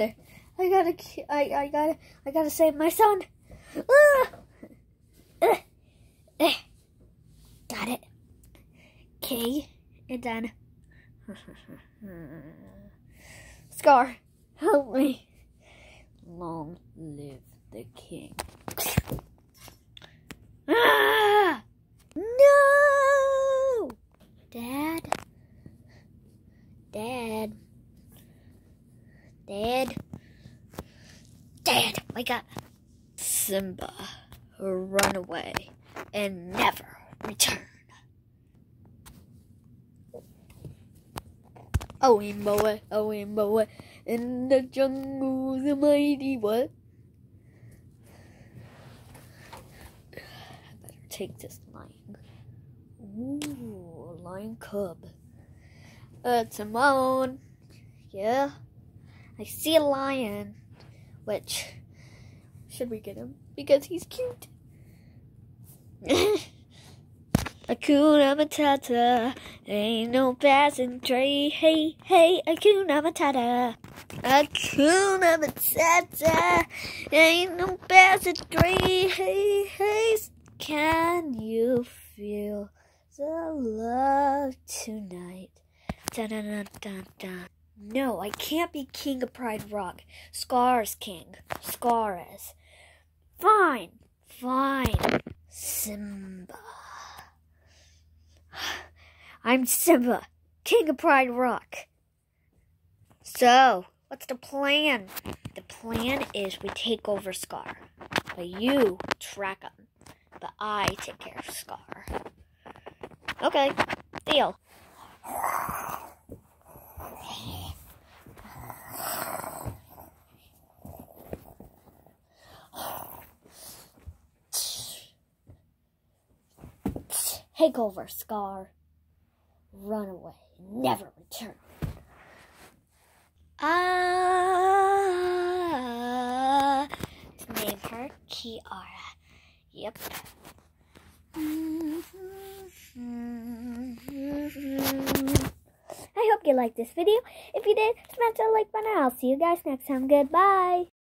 I gotta, I, I gotta, I gotta save my son. Ah! Uh, uh, got it. K, and then Scar, help me. Long live the king. Ah! No! Dad? Dad? Dad? Dad, wake up. Simba, run away and never return. Oh, boy, oh, in the jungle, the mighty what? I better take this lion. Ooh, lion cub. Uh, Timon. Yeah, I see a lion. Which, should we get him? Because he's cute. Hakuna Matata, ain't no passing tray. Hey, hey, Hakuna Matata. Hakuna Matata, ain't no passing tray. Hey, hey, can you feel the love tonight? Dun, dun, dun, dun, dun. No, I can't be king of Pride Rock. Scar's king. Scar is. Fine, fine. Simba. I'm Simba, king of Pride Rock. So, what's the plan? The plan is we take over Scar. But you track him. But I take care of Scar. Okay, deal. Take over, Scar. Run away. Never return. Ah. Name her Kiara. Yep. I hope you liked this video. If you did, smash that like button. I'll see you guys next time. Goodbye.